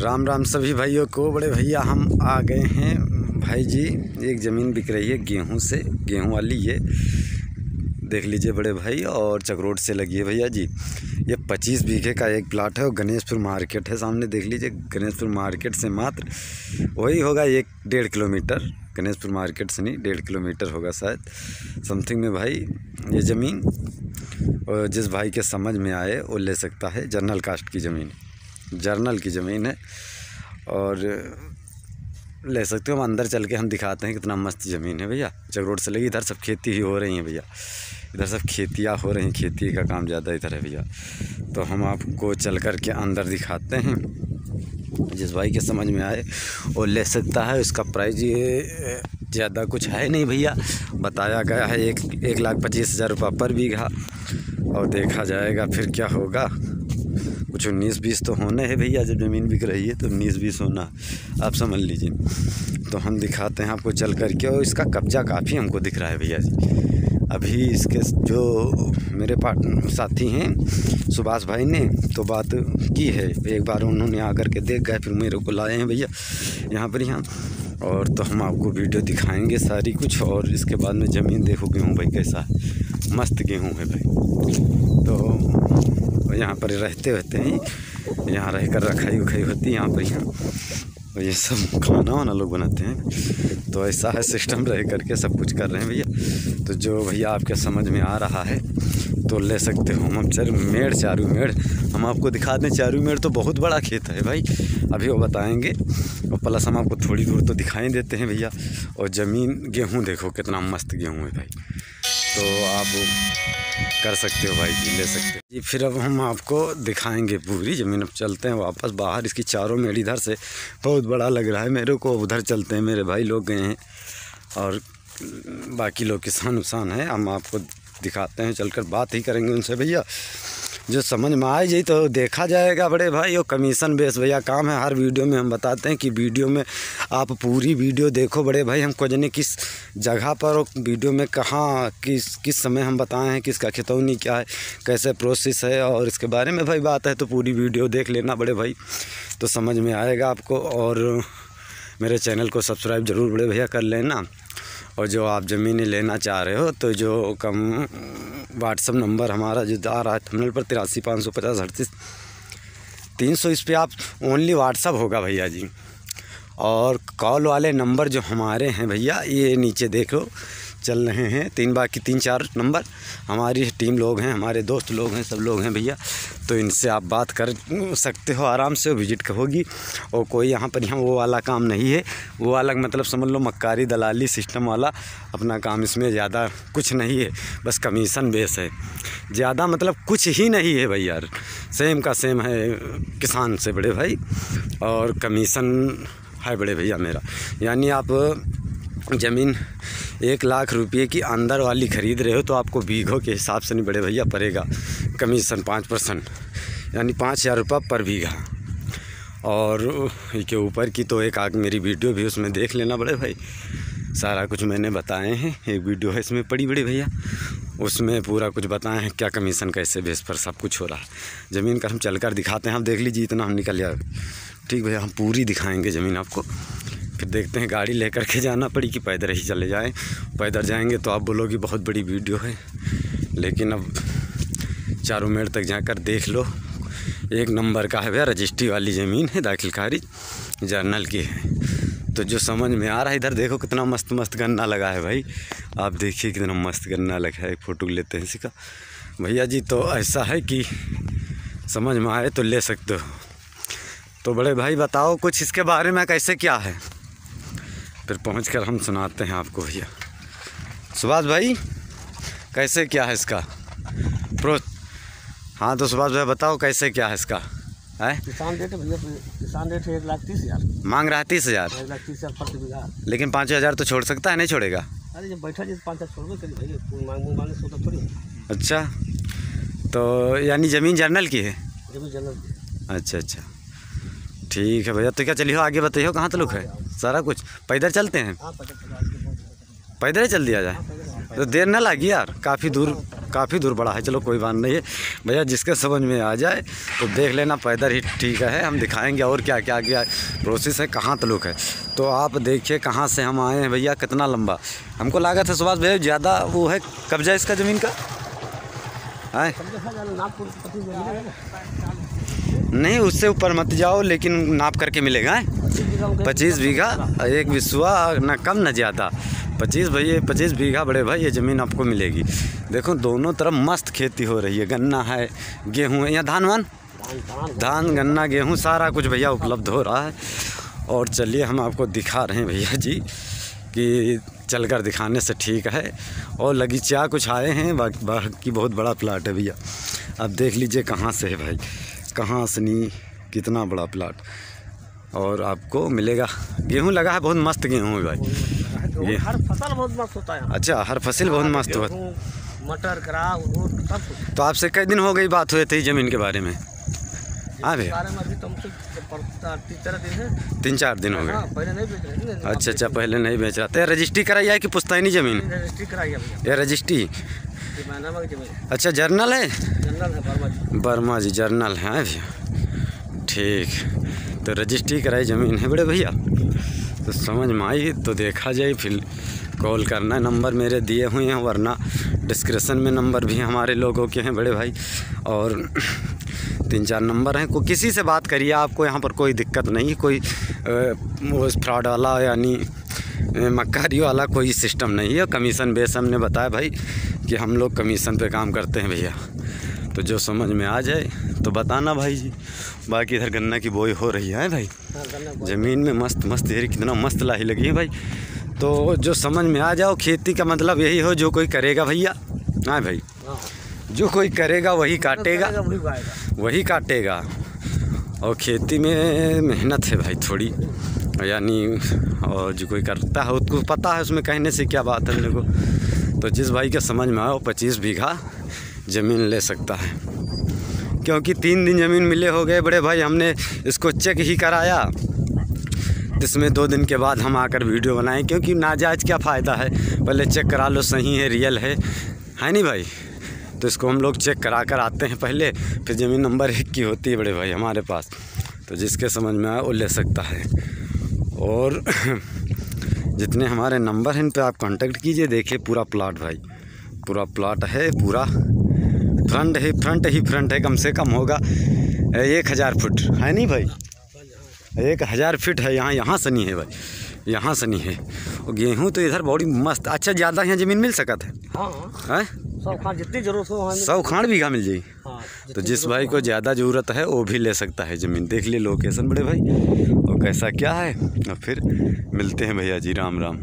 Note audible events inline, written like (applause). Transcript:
राम राम सभी भाइयों को, बड़े भैया हम आ गए हैं। भाई जी, एक ज़मीन बिक रही है गेहूँ से, गेहूँ वाली ये। देख लीजिए बड़े भाई, और चकरोट से लगी है भैया जी। ये पच्चीस बीघे का एक प्लाट है, और गणेशपुर मार्केट है सामने, देख लीजिए। गणेशपुर मार्केट से मात्र वही होगा एक डेढ़ किलोमीटर। गणेशपुर मार्केट से नहीं, डेढ़ किलोमीटर होगा शायद। समथिंग में भाई, ये ज़मीन जिस भाई के समझ में आए, वो ले सकता है जनरल कास्ट की ज़मीन। जर्नल की ज़मीन है। और ले सकते हो, हम अंदर चल के हम दिखाते हैं कितना मस्त ज़मीन है भैया। जब रोड से लगी इधर सब खेती ही हो रही हैं भैया। इधर सब खेतियाँ हो रही हैं, खेती का काम ज़्यादा इधर है भैया। तो हम आपको चल कर के अंदर दिखाते हैं। जिस भाई के समझ में आए, वो ले सकता है। उसका प्राइज ये ज़्यादा कुछ है नहीं भैया। बताया गया है, एक एक लाख पच्चीस हज़ार रुपये पर बीघा। और देखा जाएगा फिर क्या होगा। कुछ उन्नीस बीस तो होना है भैया, जब ज़मीन बिक रही है तो उन्नीस बीस होना। आप समझ लीजिए। तो हम दिखाते हैं आपको चल कर के और इसका कब्ज़ा काफ़ी हमको दिख रहा है भैया जी। अभी इसके जो मेरे पार्ट, साथी हैं, सुभाष भाई ने तो बात की है। एक बार उन्होंने आकर के देख गए, फिर मेरे को लाए हैं भैया यहाँ पर यहाँ। और तो हम आपको वीडियो दिखाएँगे सारी कुछ, और इसके बाद में ज़मीन देखो गेहूँ भाई कैसा, मस्त गेहूँ है भाई। तो यहाँ पर रहते रहते हैं। यहाँ रह कर रखाई उखाई होती है यहाँ पर यहाँ। और ये सब खाना वाना लोग बनाते हैं। तो ऐसा है सिस्टम रह करके सब कुछ कर रहे हैं भैया। तो जो भैया आपके समझ में आ रहा है तो ले सकते हो। हम चल मेड़, चारू मेड़। हम आपको दिखा दें, चारू मेड़ तो बहुत बड़ा खेत है भाई। अभी वो बताएँगे। और प्लस हम आपको थोड़ी दूर तो दिखाई देते हैं भैया। और ज़मीन गेहूँ देखो कितना मस्त गेहूँ है भाई। तो आप कर सकते हो भाई जी ले सकते हो। जी, फिर अब हम आपको दिखाएँगे पूरी ज़मीन। अब चलते हैं वापस बाहर, इसकी चारों में इधर से बहुत बड़ा लग रहा है मेरे को। उधर चलते हैं, मेरे भाई लोग गए हैं और बाकी लोग किसान उसान हैं। हम आपको दिखाते हैं, चलकर बात ही करेंगे उनसे। भैया जो समझ में आए जाए तो देखा जाएगा बड़े भाई। वो कमीशन बेस भैया काम है, हर वीडियो में हम बताते हैं कि वीडियो में आप पूरी वीडियो देखो बड़े भाई। हमको जाने किस जगह पर वीडियो में कहाँ, किस किस समय हम बताए हैं, किसका खितौनी क्या है, कैसे प्रोसेस है और इसके बारे में भाई बात है तो पूरी वीडियो देख लेना बड़े भाई। तो समझ में आएगा आपको और मेरे चैनल को सब्सक्राइब ज़रूर बड़े भैया कर लेना। और जो आप ज़मीनें लेना चाह रहे हो तो जो कम व्हाट्सअप नंबर हमारा जो आ रहा है थमनल पर तिरासी, पाँच सौ, पचास, अड़तीस, तीन सौ, इस पर आप ओनली व्हाट्सअप होगा भैया जी। और कॉल वाले नंबर जो हमारे हैं भैया, ये नीचे देखो चल रहे हैं, तीन बाकी तीन चार नंबर। हमारी टीम लोग हैं, हमारे दोस्त लोग हैं, सब लोग हैं भैया। तो इनसे आप बात कर सकते हो, आराम से विज़िट होगी। और कोई यहाँ पर यहाँ वो वाला काम नहीं है। वो अलग मतलब समझ लो मक्कारी दलाली सिस्टम वाला अपना काम इसमें ज़्यादा कुछ नहीं है, बस कमीशन बेस है। ज़्यादा मतलब कुछ ही नहीं है भैया सेम का सेम है किसान से बड़े भाई, और कमीशन है बड़े भैया मेरा। यानी आप ज़मीन एक लाख रुपये की अंदर वाली ख़रीद रहे हो तो आपको बीघों के हिसाब से नहीं बड़े भैया पड़ेगा। कमीशन पाँच परसेंट, यानी पाँच हज़ार रुपये पर बीघा। और के ऊपर की तो एक आग मेरी वीडियो भी उसमें देख लेना बड़े भाई। सारा कुछ मैंने बताए हैं, एक वीडियो है इसमें पड़ी बड़ी भैया। उसमें पूरा कुछ बताए हैं, क्या कमीशन, कैसे बेस पर सब कुछ हो रहा। है ज़मीन का हम चल कर दिखाते हैं, आप देख लीजिए, इतना हम निकल जाए ठीक भैया, हम पूरी दिखाएँगे ज़मीन आपको। फिर देखते हैं, गाड़ी लेकर के जाना पड़ी कि पैदल ही चले जाएँ। पैदल जाएँगे तो आप बोलोगे बहुत बड़ी वीडियो है, लेकिन अब चारों मेड़ तक जाकर देख लो। एक नंबर का है भैया, रजिस्ट्री वाली ज़मीन है दाखिल खारिज जर्नल की है। तो जो समझ में आ रहा है, इधर देखो कितना मस्त मस्त गन्ना लगा है भाई। आप देखिए कितना मस्त गन्ना लगा है, फ़ोटो लेते हैं इसी का। भैया जी तो ऐसा है कि समझ में आए तो ले सकते हो। तो बड़े भाई, बताओ कुछ इसके बारे में कैसे क्या है? फिर पहुँच कर हम सुनाते हैं आपको भैया। सुभाष भाई कैसे क्या है इसका? प्रो हाँ तो सुभाष भाई बताओ कैसे क्या है इसका? है? किसान रेट भैया किसान रेट एक लाख तीस हज़ार। मांग रहा है तीस हज़ार? एक लाख तीस हज़ार प्रति बीघा। लेकिन पाँच हज़ार तो छोड़ सकता है नहीं छोड़ेगा? अरे जब बैठा जैसे पाँच हज़ार छोड़बो करी भाई मांग सौ थोड़ी अच्छा तो यानी ज़मीन जर्नल की है? जब जनरल अच्छा अच्छा। ठीक है भैया तो क्या चलिए आगे बताइए कहाँ तक है? सारा कुछ। पैदल चलते हैं। पैदल ही चल दिया जाए। तो देर ना लगी यार। काफ़ी दूर काफ़ी दूर बड़ा है। चलो कोई बात नहीं है। भैया, जिसके समझ में आ जाए तो देख लेना पैदल ही ठीक है। हम दिखाएँगे और क्या क्या क्या प्रोसेस है, कहाँ तलुक है। तो आप देखिए कहाँ से हम आए हैं भैया, कितना लंबा। हमको लागत है सुभाष भैया, ज़्यादा वो है कब्जा इसका ज़मीन का? है नहीं, उससे ऊपर मत जाओ, लेकिन नाप करके मिलेगा हैं पच्चीस बीघा? एक विश्वा न कम न ज़्यादा। पच्चीस भैया पच्चीस बीघा बड़े भाई ये ज़मीन आपको मिलेगी। देखो दोनों तरफ़ मस्त खेती हो रही है। गन्ना है गेहूँ है। यहाँ धान वान? धान गन्ना गेहूँ सारा कुछ भैया उपलब्ध हो रहा है। और चलिए हम आपको दिखा रहे हैं भैया जी कि चलकर दिखाने से ठीक है। और लगीचा कुछ आए हैं बाकी बहुत बड़ा प्लाट है भैया। अब देख लीजिए कहाँ से है भाई। कहाँ से नहीं कितना बड़ा प्लाट। और आपको मिलेगा। गेहूँ लगा है बहुत मस्त गेहूँ है भाई। ये- हर फ़सल बहुत मस्त होता है। अच्छा हर फ़सल बहुत मस्त हुआ गेहूँ, मटर करा तो आपसे कई दिन हो गई बात हुई थी ज़मीन के बारे में? हाँ भैया। तो है। तीन चार दिन हो हाँ गए नहीं अच्छा अच्छा पहले नहीं बेच रहा। था रजिस्ट्री कराई है कि पुश्तैनी ज़मीन? रजिस्ट्री कराई है ये रजिस्ट्री? अच्छा जर्नल है? है वर्मा जी जर्नल है हाँ भैया। ठीक। तो रजिस्ट्री कराई ज़मीन है बड़े भैया। तो समझ में आई तो देखा जाए फिर कॉल करना, नंबर मेरे दिए हुए हैं, वरना डिस्क्रिप्शन में नंबर भी हमारे लोगों के हैं बड़े भाई। और तीन चार नंबर हैं, को किसी से बात करिए, आपको यहाँ पर कोई दिक्कत नहीं, कोई वो फ्रॉड वाला यानी मक्कारी वाला कोई सिस्टम नहीं है। कमीशन बेस हमने बताया भाई कि हम लोग कमीशन पे काम करते हैं भैया। तो जो समझ में आ जाए तो बताना भाई जी। बाकी इधर गन्ना की बोई हो रही है भाई। हाँ, ज़मीन में मस्त मस्त ये कितना मस्त लाही लगी है भाई। तो जो समझ में आ जाओ खेती का मतलब यही हो जो कोई करेगा भैया। हाँ भाई। हाँ। जो कोई करेगा वही काटेगा। वही काटेगा। और खेती में मेहनत है भाई थोड़ी। यानी और जो कोई करता है उसको पता है उसमें कहने से क्या बात है मेरे को। तो जिस भाई के समझ में आओ पच्चीस बीघा ज़मीन ले सकता है। क्योंकि तीन दिन ज़मीन मिले हो गए बड़े भाई, हमने इसको चेक ही कराया। जिसमें दो दिन के बाद हम आकर वीडियो बनाएँ, क्योंकि नाजायज़ क्या फ़ायदा है? पहले चेक करा लो, सही है रियल है। है नहीं भाई? तो इसको हम लोग चेक करा कर आते हैं पहले, फिर ज़मीन नंबर एक की होती है बड़े भाई हमारे पास। तो जिसके समझ में आए वो ले सकता है। और (clears throat) जितने हमारे नंबर हैं, इन पर आप कांटेक्ट कीजिए, देखिए पूरा प्लाट भाई। पूरा प्लाट है, पूरा। फ्रंट ही फ्रंट ही फ्रंट है कम से कम होगा। एक हज़ार फुट। है नहीं भाई? एक हज़ार फीट है यहाँ यहाँ से नहीं है भाई। यहाँ से नहीं है। और गेहूँ तो इधर बड़ी मस्त अच्छा ज़्यादा यहाँ ज़मीन मिल सकत है? हाँ। हाँ? सौ खान जितनी ज़रूरत हो सौ खाड़ बीघा मिल जाएगी। हाँ तो जिस भाई को ज़्यादा ज़रूरत है वो भी ले सकता है ज़मीन। देख लिए लोकेशन बड़े भाई। और कैसा क्या है? और फिर मिलते हैं भैया जी राम राम।